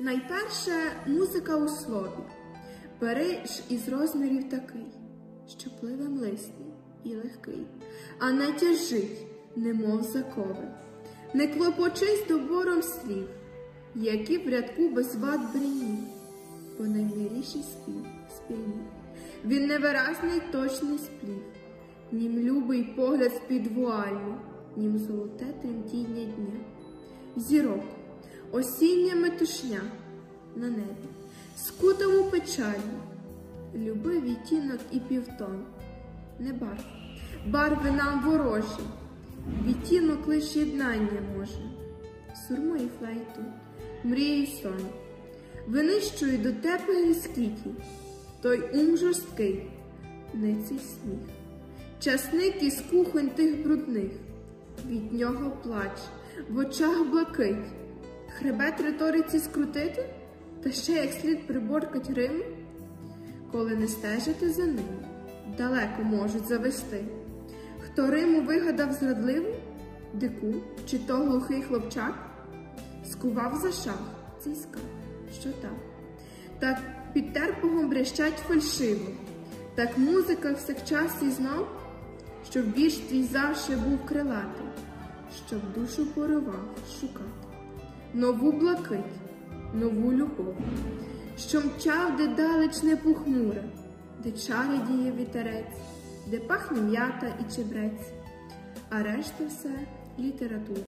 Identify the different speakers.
Speaker 1: Найперше музика у слові. Бери ж із розмірів такий, що пливе млисний і легкий, а не тяжить, немов закови. Не клопочись добором слів, які в рядку без вад брені, бо наймиліший спів спільний. Він невиразний точний сплів, нім любий погляд з-під вуалю, нім золоте тремтіння дня. Зірок, осіння метушня на небі, скутому печалі, любив відтінок і півтон, не барв, барви нам ворожі, відтінок лиш єднання може, сурму і флейту, мрію сон, винищую до теплих скітів, той ум жорсткий, не цей сміх, часник із кухонь тих брудних, від нього плач, в очах блакить, хребет риториці скрутити, та ще як слід приборкать Рим, коли не стежити за ним, далеко можуть завести. Хто Риму вигадав зрадливу, дику чи то глухий хлопчак, скував за шах цей скат, що так. Так під терпогом брещать фальшиво, так музика всякчас і знов, щоб вірш твій завше був крилатий, щоб душу поривав шукати. Нову блакить, нову любов, що мчав де далеч не похмуре, де чари діє вітерець, де пахне м'ята і чебрець, а решта все література.